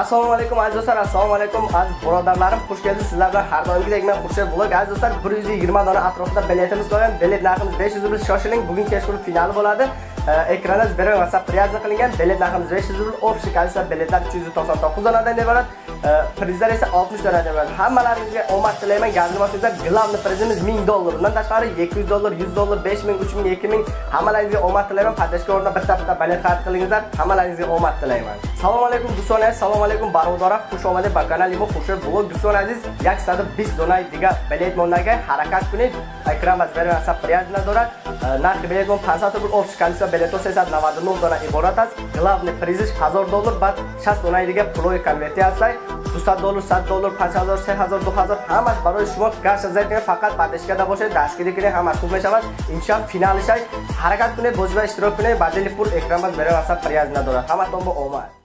assalomu alaykum aziz do'stlar assalomu alaykum. Aziz birodarlarim xush kelibsiz sizlar bilan har doimgidek men xurshid vlog aziz do'stlar 120 dona atrofida biletimiz qolgan. Bilet narximiz 500 rubl shoshiling bugun kechqurun finali bo'ladi. Ekranda sberbank whatsapp привязан qilingan. Bilet narximiz 500 rubl общий количество biletlar 399 donadan iborat. Э, prizlar esa 60 dollar iborat hammalaringizga omad tilayman. Gazlimasingizlar главный prizimiz 1000 dollar. Undan tashqari 200 dollar 100 dollar 5000 3000 2000 hammalaringizga omad tilayman. Podдержка o'rnida bitta bitta balet xarid qilingizlar. Hammalaringizga omad tilayman. Assalomu alaykum do'stlar assalomu alaykum barodara xush omadi ba omaded ба канали мо хушер блог дӯстон азиз 120 донаи дига билет мондаga ҳаракат кунед экран ва збери аса прияз надорад нархи билетмон 500 рубл общий количество билето 399 дона иборат аст главный призиш 1000 доллар баъд 60 донаи дига пулои конвертиатсия 200 доллар 100 доллар 5000 3000 2000 ҳамаш барои шумо гаш зайд фақат поддержкада бошед дастгирӣ кунед ҳамаш хуб мешавад. Имшаб финалишай ҳаракат кунед бозиба иштирок кунед ба дили пур экран ва збери аса прияз надорад. ҳаматон бо омад